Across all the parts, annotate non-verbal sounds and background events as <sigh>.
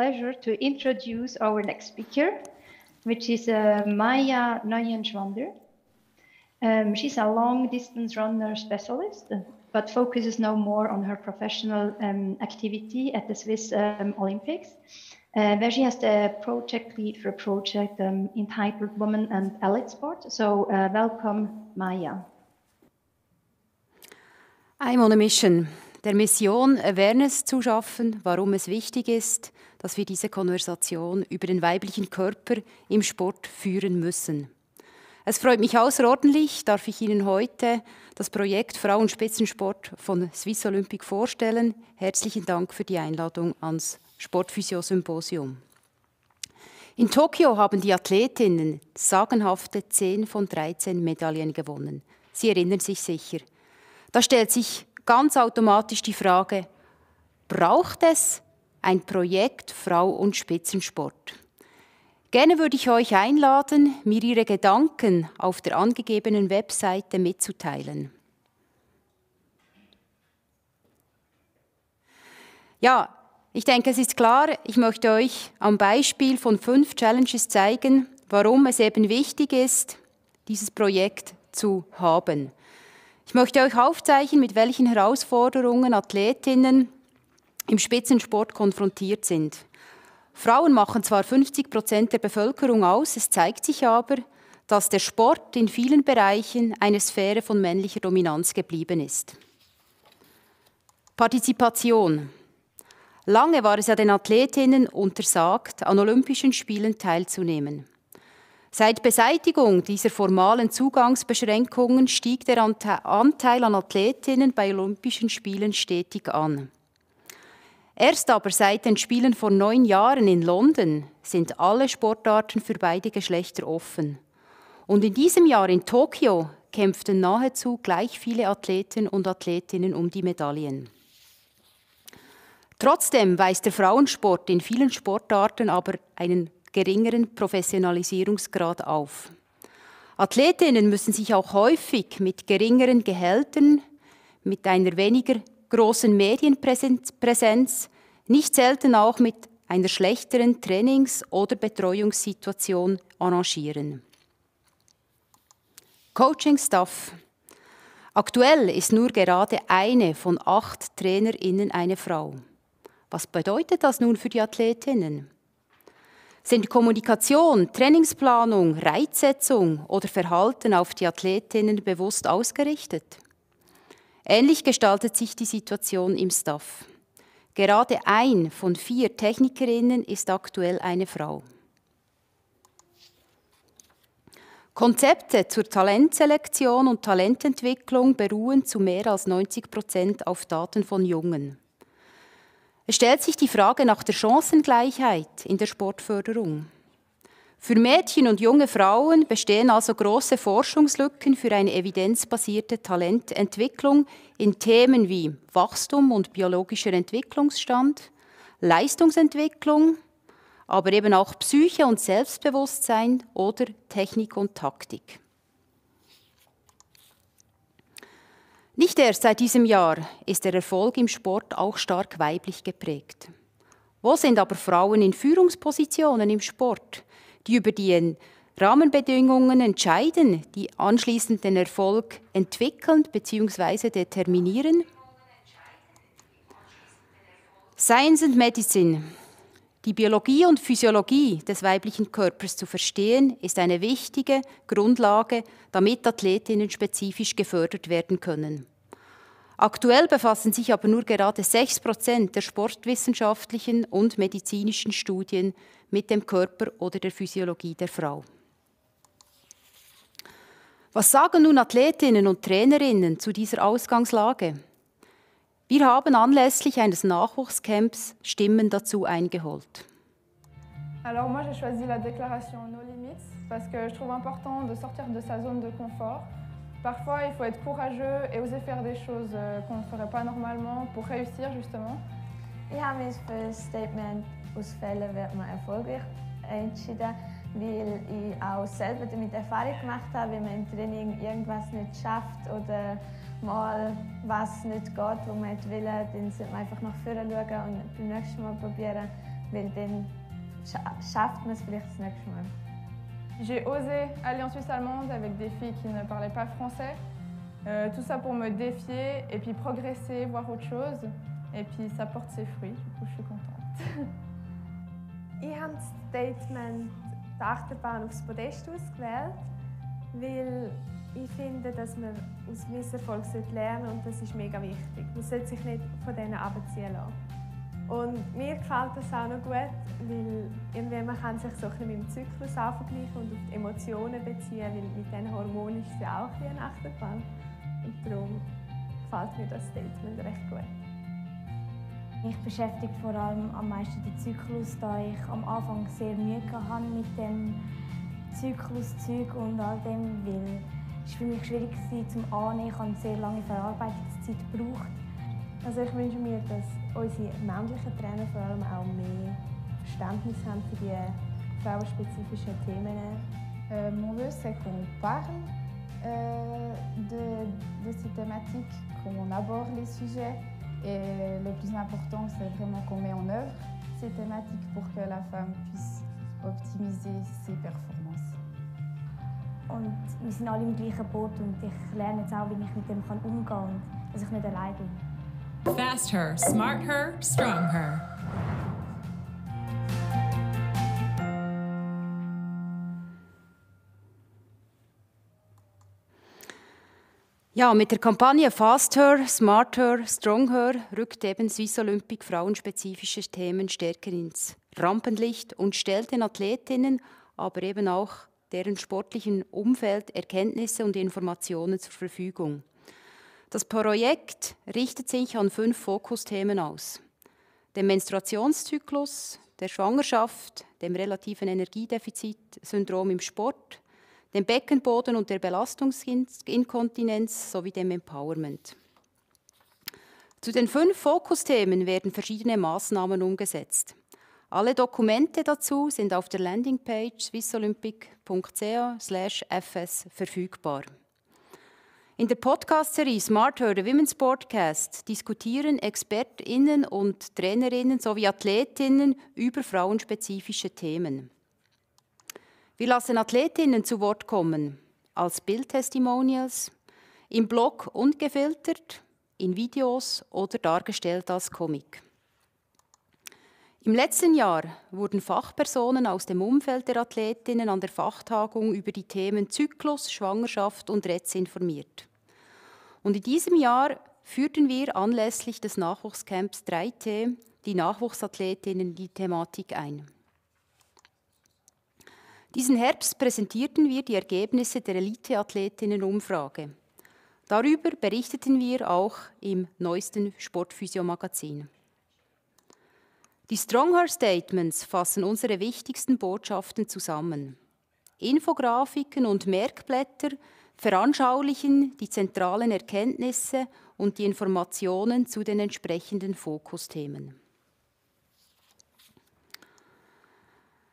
pleasure to introduce our next speaker, which is uh, Maya Neuenschwander. Um, she's a long distance runner specialist, but focuses now more on her professional um, activity at the Swiss um, Olympics, uh, where she has the project lead for a project um, entitled Women and Elite Sport. So, uh, welcome, Maya. I'm on a mission. Der Mission Awareness zu schaffen, warum es wichtig ist, dass wir diese Konversation über den weiblichen Körper im Sport führen müssen. Es freut mich außerordentlich, darf ich Ihnen heute das Projekt Frauenspitzensport von Swiss Olympic vorstellen. Herzlichen Dank für die Einladung ans Sportphysio-Symposium. In Tokio haben die Athletinnen sagenhafte 10 von 13 Medaillen gewonnen. Sie erinnern sich sicher. Da stellt sich ganz automatisch die Frage, braucht es ein Projekt Frau und Spitzensport? Gerne würde ich euch einladen, mir Ihre Gedanken auf der angegebenen Webseite mitzuteilen. Ja, ich denke, es ist klar, ich möchte euch am Beispiel von fünf Challenges zeigen, warum es eben wichtig ist, dieses Projekt zu haben. Ich möchte euch aufzeichnen, mit welchen Herausforderungen Athletinnen im Spitzensport konfrontiert sind. Frauen machen zwar 50 Prozent der Bevölkerung aus, es zeigt sich aber, dass der Sport in vielen Bereichen eine Sphäre von männlicher Dominanz geblieben ist. Partizipation. Lange war es ja den Athletinnen untersagt, an Olympischen Spielen teilzunehmen. Seit Beseitigung dieser formalen Zugangsbeschränkungen stieg der Anteil an Athletinnen bei Olympischen Spielen stetig an. Erst aber seit den Spielen vor neun Jahren in London sind alle Sportarten für beide Geschlechter offen. Und in diesem Jahr in Tokio kämpften nahezu gleich viele Athleten und Athletinnen um die Medaillen. Trotzdem weist der Frauensport in vielen Sportarten aber einen geringeren Professionalisierungsgrad auf. Athletinnen müssen sich auch häufig mit geringeren Gehältern, mit einer weniger großen Medienpräsenz, nicht selten auch mit einer schlechteren Trainings- oder Betreuungssituation arrangieren. Coaching-Staff. Aktuell ist nur gerade eine von acht TrainerInnen eine Frau. Was bedeutet das nun für die Athletinnen? Sind Kommunikation, Trainingsplanung, Reitsetzung oder Verhalten auf die Athletinnen bewusst ausgerichtet? Ähnlich gestaltet sich die Situation im Staff. Gerade ein von vier Technikerinnen ist aktuell eine Frau. Konzepte zur Talentselektion und Talententwicklung beruhen zu mehr als 90 Prozent auf Daten von Jungen. Es stellt sich die Frage nach der Chancengleichheit in der Sportförderung. Für Mädchen und junge Frauen bestehen also große Forschungslücken für eine evidenzbasierte Talententwicklung in Themen wie Wachstum und biologischer Entwicklungsstand, Leistungsentwicklung, aber eben auch Psyche und Selbstbewusstsein oder Technik und Taktik. Nicht erst seit diesem Jahr ist der Erfolg im Sport auch stark weiblich geprägt. Wo sind aber Frauen in Führungspositionen im Sport, die über die Rahmenbedingungen entscheiden, die anschließend den Erfolg entwickeln bzw. determinieren? Science and Medicine. Die Biologie und Physiologie des weiblichen Körpers zu verstehen, ist eine wichtige Grundlage, damit Athletinnen spezifisch gefördert werden können. Aktuell befassen sich aber nur gerade 6 Prozent der sportwissenschaftlichen und medizinischen Studien mit dem Körper oder der Physiologie der Frau. Was sagen nun Athletinnen und Trainerinnen zu dieser Ausgangslage? Wir haben anlässlich eines Nachwuchscamps Stimmen dazu eingeholt. Alors moi j'ai choisi la déclaration No Limits parce que je trouve important de sortir de sa zone de confort Parfois, il faut être courageux et oser faire des choses euh, qu'on ne ferait pas normalement pour réussir justement. Ich habe für das Statement «Aus Fällen wird man erfolgreich» entschieden, weil ich auch selber damit Erfahrung gemacht habe, wenn man im Training irgendwas nicht schafft oder mal was nicht geht, wo man will, dann sollte man einfach nach vorne schauen und beim nächsten Mal probieren, weil dann schafft man es vielleicht das nächste Mal. J'ai osé aller en Suisse allemande avec des filles qui ne parlaient pas français. Euh, tout ça pour me défier et puis progresser, voir autre chose. Et puis ça porte ses fruits, du coup je suis contente. <laughs> ich habe das Statement die Achterbahn aufs Podest ausgewählt, weil ich finde, dass man aus Misserfolg lernen sollte und das ist mega wichtig. Man sollte sich nicht von denen abziehen lassen. Und mir gefällt das auch noch gut, weil irgendwie man kann sich so ein mit dem Zyklus auch vergleichen und auf die Emotionen beziehen, weil mit diesen Hormonen ist es ja auch ein Achterbahn. Und darum gefällt mir das Statement recht gut. Mich beschäftigt vor allem am meisten der Zyklus, da ich am Anfang sehr Mühe hatte mit dem Zykluszeug und all dem, weil es für mich schwierig war zum Annehmen. Ich habe sehr lange Verarbeitungszeit gebraucht. Also ich wünsche mir, dass unsere männlichen Trainer vor allem auch mehr Verständnis haben für die frauenspezifischen Themen. Euh, mon vœu, c'est qu'on parle euh, de, de, ces thématiques, qu'on aborde les sujets et le plus important, c'est vraiment qu'on met en œuvre ces thématiques pour que la femme puisse optimiser ses performances. Und wir sind alle im gleichen Boot und ich lerne jetzt auch, wie ich mit dem umgehen kann und dass ich nicht allein bin. Fast her, smart her, strong her. Ja, mit der Kampagne Fast Her, Smart Her, Strong Her rückt eben Swiss Olympic frauenspezifische Themen stärker ins Rampenlicht und stellt den Athletinnen, aber eben auch deren sportlichen Umfeld Erkenntnisse und Informationen zur Verfügung. Das Projekt richtet sich an fünf Fokusthemen aus. Dem Menstruationszyklus, der Schwangerschaft, dem relativen Energiedefizitsyndrom im Sport, dem Beckenboden und der Belastungsinkontinenz sowie dem Empowerment. Zu den fünf Fokusthemen werden verschiedene Maßnahmen umgesetzt. Alle Dokumente dazu sind auf der Landingpage swissolympic.ca/fs verfügbar. In der Podcast-Serie Smart Her, Women's Podcast, diskutieren ExpertInnen und Trainerinnen sowie Athletinnen über frauenspezifische Themen. Wir lassen Athletinnen zu Wort kommen, als Bildtestimonials, im Blog ungefiltert, in Videos oder dargestellt als Comic. Im letzten Jahr wurden Fachpersonen aus dem Umfeld der Athletinnen an der Fachtagung über die Themen Zyklus, Schwangerschaft und Retz informiert. Und in diesem Jahr führten wir anlässlich des Nachwuchscamps 3T die Nachwuchsathletinnen die Thematik ein. Diesen Herbst präsentierten wir die Ergebnisse der Elite-Athletinnen-Umfrage. Darüber berichteten wir auch im neuesten Sportphysio-Magazin. Die Strongher Statements fassen unsere wichtigsten Botschaften zusammen. Infografiken und Merkblätter veranschaulichen die zentralen Erkenntnisse und die Informationen zu den entsprechenden Fokusthemen.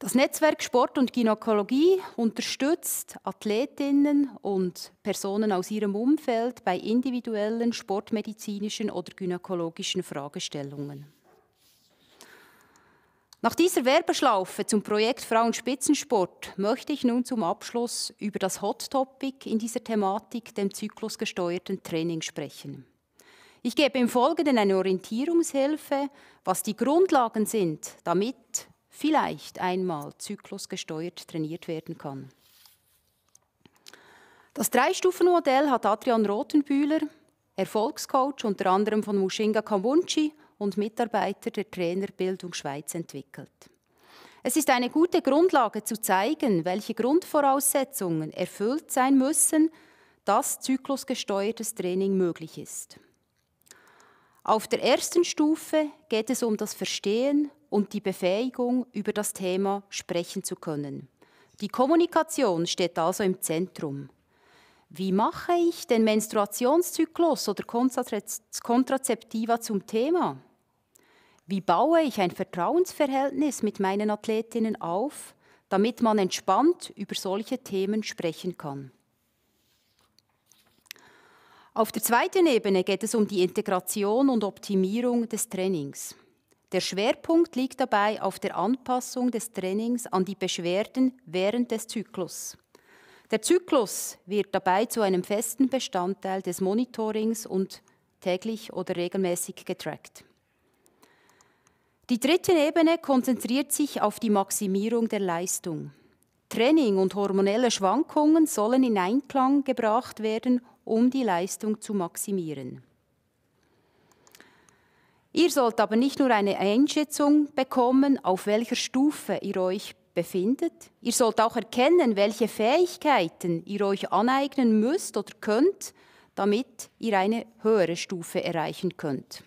Das Netzwerk Sport und Gynäkologie unterstützt Athletinnen und Personen aus ihrem Umfeld bei individuellen sportmedizinischen oder gynäkologischen Fragestellungen. Nach dieser Werbeschlaufe zum Projekt Frauenspitzensport möchte ich nun zum Abschluss über das Hot Topic in dieser Thematik, dem zyklusgesteuerten Training, sprechen. Ich gebe im Folgenden eine Orientierungshilfe, was die Grundlagen sind, damit vielleicht einmal zyklusgesteuert trainiert werden kann. Das Drei-Stufen-Modell hat Adrian Rothenbühler, Erfolgscoach unter anderem von Mushinga Kambunchi und Mitarbeiter der Trainerbildung Schweiz entwickelt. Es ist eine gute Grundlage zu zeigen, welche Grundvoraussetzungen erfüllt sein müssen, dass zyklusgesteuertes Training möglich ist. Auf der ersten Stufe geht es um das Verstehen und die Befähigung, über das Thema sprechen zu können. Die Kommunikation steht also im Zentrum. Wie mache ich den Menstruationszyklus oder Kontrazeptiva zum Thema? Wie baue ich ein Vertrauensverhältnis mit meinen Athletinnen auf, damit man entspannt über solche Themen sprechen kann? Auf der zweiten Ebene geht es um die Integration und Optimierung des Trainings. Der Schwerpunkt liegt dabei auf der Anpassung des Trainings an die Beschwerden während des Zyklus. Der Zyklus wird dabei zu einem festen Bestandteil des Monitorings und täglich oder regelmäßig getrackt. Die dritte Ebene konzentriert sich auf die Maximierung der Leistung. Training und hormonelle Schwankungen sollen in Einklang gebracht werden, um die Leistung zu maximieren. Ihr sollt aber nicht nur eine Einschätzung bekommen, auf welcher Stufe ihr euch befindet. Ihr sollt auch erkennen, welche Fähigkeiten ihr euch aneignen müsst oder könnt, damit ihr eine höhere Stufe erreichen könnt.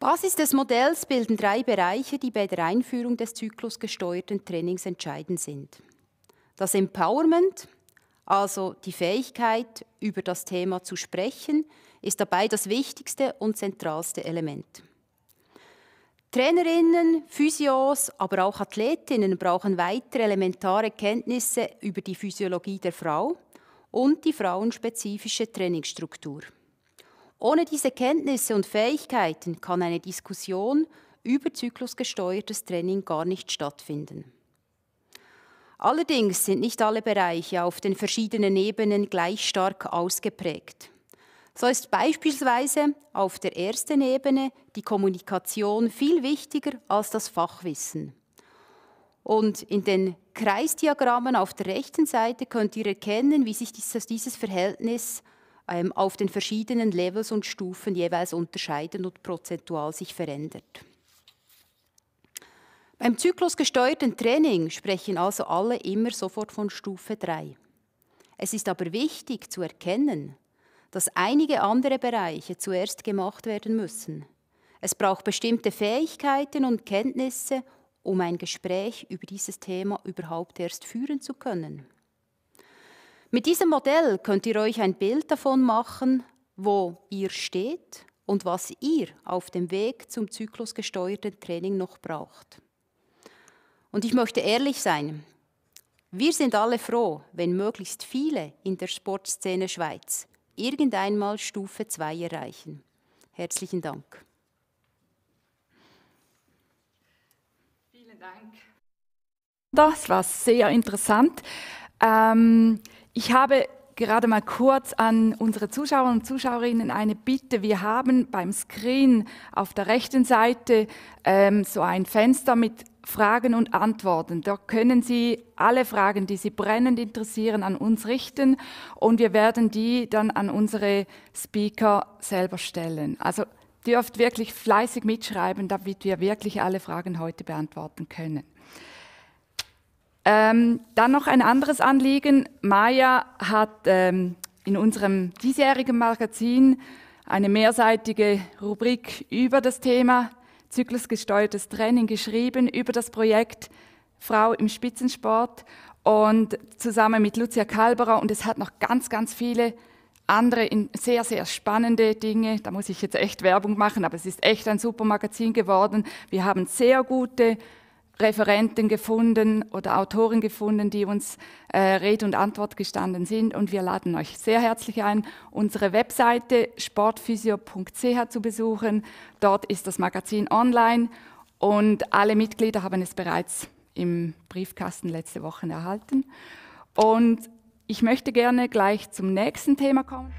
Basis des Modells bilden drei Bereiche, die bei der Einführung des zyklusgesteuerten Trainings entscheidend sind. Das Empowerment, also die Fähigkeit, über das Thema zu sprechen, ist dabei das wichtigste und zentralste Element. Trainerinnen, Physios, aber auch Athletinnen brauchen weitere elementare Kenntnisse über die Physiologie der Frau und die frauenspezifische Trainingsstruktur. Ohne diese Kenntnisse und Fähigkeiten kann eine Diskussion über zyklusgesteuertes Training gar nicht stattfinden. Allerdings sind nicht alle Bereiche auf den verschiedenen Ebenen gleich stark ausgeprägt. So ist beispielsweise auf der ersten Ebene die Kommunikation viel wichtiger als das Fachwissen. Und in den Kreisdiagrammen auf der rechten Seite könnt ihr erkennen, wie sich dieses, Verhältnis ähm, auf den verschiedenen Levels und Stufen jeweils unterscheiden und prozentual sich verändert. Beim zyklusgesteuerten Training sprechen also alle immer sofort von Stufe 3. Es ist aber wichtig zu erkennen, dass einige andere Bereiche zuerst gemacht werden müssen. Es braucht bestimmte Fähigkeiten und Kenntnisse, um ein Gespräch über dieses Thema überhaupt erst führen zu können. Mit diesem Modell könnt ihr euch ein Bild davon machen, wo ihr steht und was ihr auf dem Weg zum zyklusgesteuerten Training noch braucht. Und ich möchte ehrlich sein, wir sind alle froh, wenn möglichst viele in der Sportszene Schweiz irgendeinmal Stufe 2 erreichen. Herzlichen Dank. Vielen Dank. Das war sehr interessant. Ähm, ich habe gerade mal kurz an unsere Zuschauer und Zuschauerinnen eine Bitte. Wir haben beim Screen auf der rechten Seite ähm, so ein Fenster mit Fragen und Antworten. Da können Sie alle Fragen, die Sie brennend interessieren, an uns richten und wir werden die dann an unsere Speaker selber stellen. Also dürft wirklich fleißig mitschreiben, damit wir wirklich alle Fragen heute beantworten können. Ähm, dann noch ein anderes Anliegen. Maya hat ähm, in unserem diesjährigen Magazin eine mehrseitige Rubrik über das Thema zyklusgesteuertes Training geschrieben über das Projekt Frau im Spitzensport und zusammen mit Lucia Kalberer und es hat noch ganz, ganz viele andere sehr, sehr spannende Dinge. Da muss ich jetzt echt Werbung machen, aber es ist echt ein super Magazin geworden. Wir haben sehr gute Referenten gefunden oder Autoren gefunden, die uns äh, Rede und Antwort gestanden sind. Und wir laden euch sehr herzlich ein, unsere Webseite sportphysio.ch zu besuchen. Dort ist das Magazin online und alle Mitglieder haben es bereits im Briefkasten letzte Woche erhalten. Und ich möchte gerne gleich zum nächsten Thema kommen.